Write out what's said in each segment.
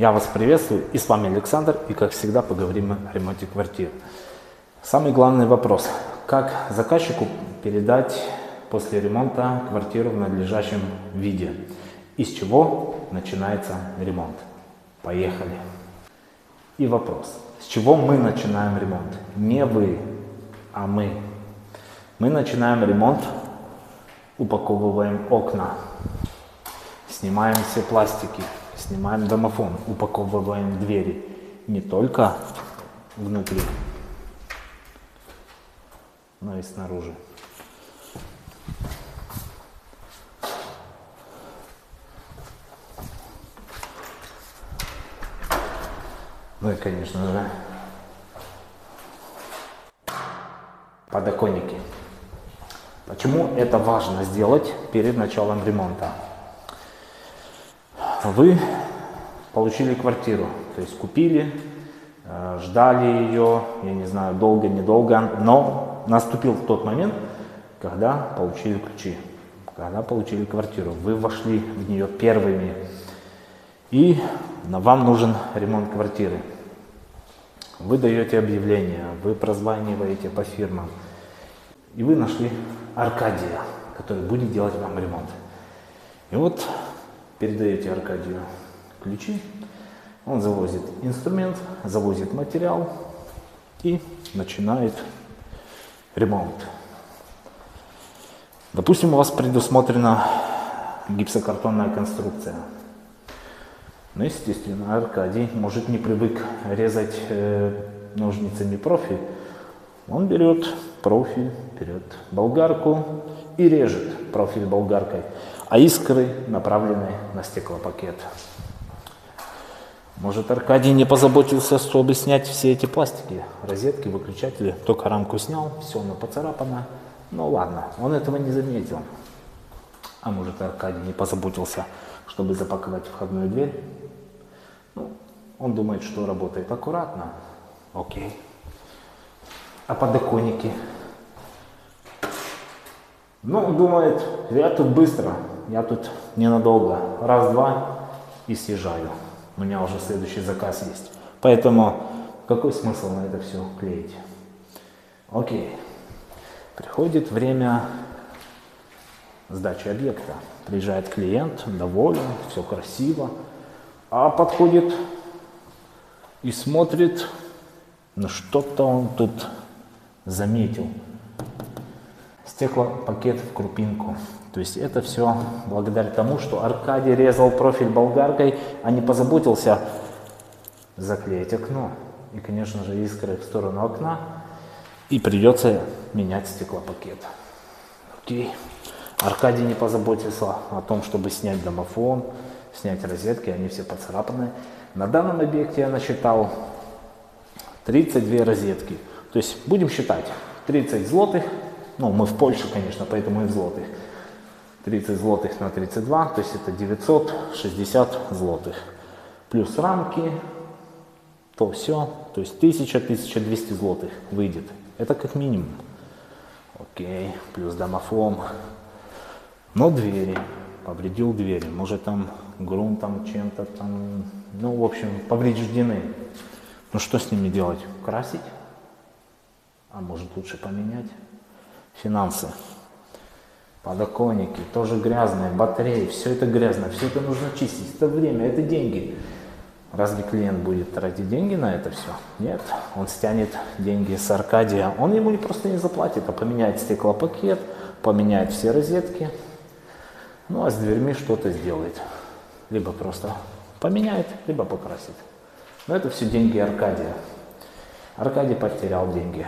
Я вас приветствую, и с вами Александр, и как всегда поговорим о ремонте квартир. Самый главный вопрос, как заказчику передать после ремонта квартиру в надлежащем виде, из чего начинается ремонт. Поехали. И вопрос, с чего мы начинаем ремонт? Не вы, а мы. Мы начинаем ремонт, упаковываем окна, снимаем все пластики, снимаем домофон, упаковываем двери. Не только внутри, но и снаружи. Ну и, конечно же, подоконники. Почему это важно сделать перед началом ремонта? Вы получили квартиру, то есть купили, э, ждали ее, я не знаю, долго, недолго, но наступил тот момент, когда получили ключи, когда получили квартиру, вы вошли в нее первыми, и вам нужен ремонт квартиры. Вы даете объявление, вы прозваниваете по фирмам, и вы нашли Аркадия, который будет делать вам ремонт. И вот передаете Аркадию ключи, он завозит инструмент, завозит материал и начинает ремонт. Допустим, у вас предусмотрена гипсокартонная конструкция. Но, естественно, Аркадий может не привык резать э, ножницами профиль, он берет профиль, берет болгарку и режет профиль болгаркой, а искры направлены на стеклопакет. Может, Аркадий не позаботился, чтобы снять все эти пластики, розетки, выключатели, только рамку снял, все оно поцарапано. Ну ладно, он этого не заметил. А может, Аркадий не позаботился, чтобы запаковать входную дверь. Ну, он думает, что работает аккуратно. Окей а подоконники. Ну, думает, я тут быстро, я тут ненадолго, раз-два и съезжаю. У меня уже следующий заказ есть. Поэтому какой смысл на это все клеить? Окей. Приходит время сдачи объекта. Приезжает клиент, доволен, все красиво, а подходит и смотрит, ну что-то он тут заметил. Стеклопакет в крупинку. То есть это все благодаря тому, что Аркадий резал профиль болгаркой, а не позаботился заклеить окно. И, конечно же, искры в сторону окна. И придется менять стеклопакет. Окей. Аркадий не позаботился о том, чтобы снять домофон, снять розетки, они все поцарапаны. На данном объекте я насчитал 32 розетки. То есть будем считать 30 злотых, ну мы в Польше, конечно, поэтому и в злотых. 30 злотых на 32, то есть это 960 злотых. Плюс рамки, то все, то есть 1000-1200 злотых выйдет. Это как минимум. Окей, плюс домофон. Но двери, повредил двери, может там грунтом чем-то там, ну в общем повреждены. Ну что с ними делать? Красить? А может лучше поменять? Финансы. Подоконники, тоже грязные, батареи, все это грязно, все это нужно чистить. Это время, это деньги. Разве клиент будет тратить деньги на это все? Нет, он стянет деньги с Аркадия. Он ему просто не заплатит, а поменяет стеклопакет, поменяет все розетки. Ну а с дверьми что-то сделает. Либо просто поменяет, либо покрасит. Но это все деньги Аркадия. Аркадий потерял деньги.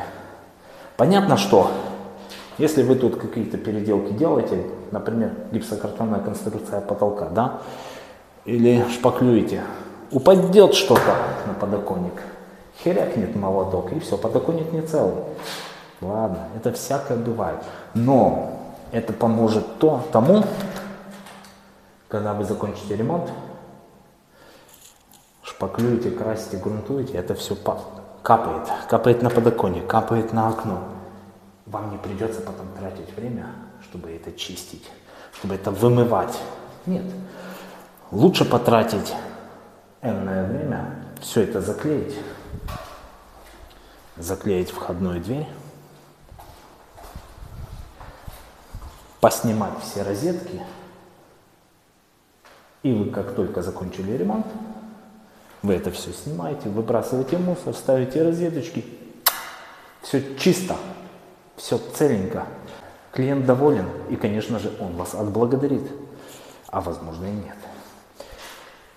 Понятно, что если вы тут какие-то переделки делаете, например, гипсокартонная конструкция потолка, да, или шпаклюете, упадет что-то на подоконник, херякнет молоток, и все, подоконник не целый. Ладно, это всякое бывает. Но это поможет то, тому, когда вы закончите ремонт, шпаклюете, красите, грунтуете, это все капает, капает на подоконник, капает на окно. Вам не придется потом тратить время, чтобы это чистить, чтобы это вымывать. Нет. Лучше потратить энное время все это заклеить, заклеить входную дверь, поснимать все розетки, и вы как только закончили ремонт, вы это все снимаете, выбрасываете мусор, ставите розеточки, все чисто, все целенько. Клиент доволен, и, конечно же, он вас отблагодарит, а возможно и нет.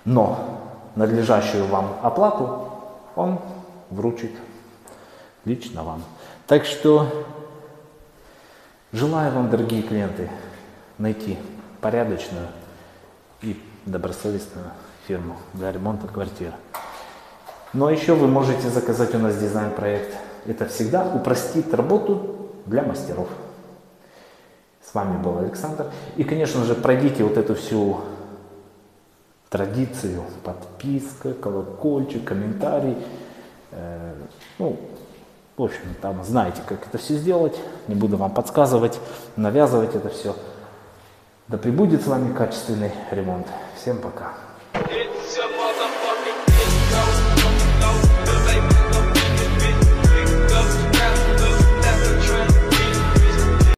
Но надлежащую вам оплату он вручит лично вам. Так что желаю вам, дорогие клиенты, найти порядочную и добросовестную фирму для ремонта квартир. Но еще вы можете заказать у нас дизайн-проект. Это всегда упростит работу для мастеров. С вами был Александр. И, конечно же, пройдите вот эту всю традицию. Подписка, колокольчик, комментарий. Э, ну, в общем, там знаете, как это все сделать. Не буду вам подсказывать, навязывать это все. Да пребудет с вами качественный ремонт. Всем пока.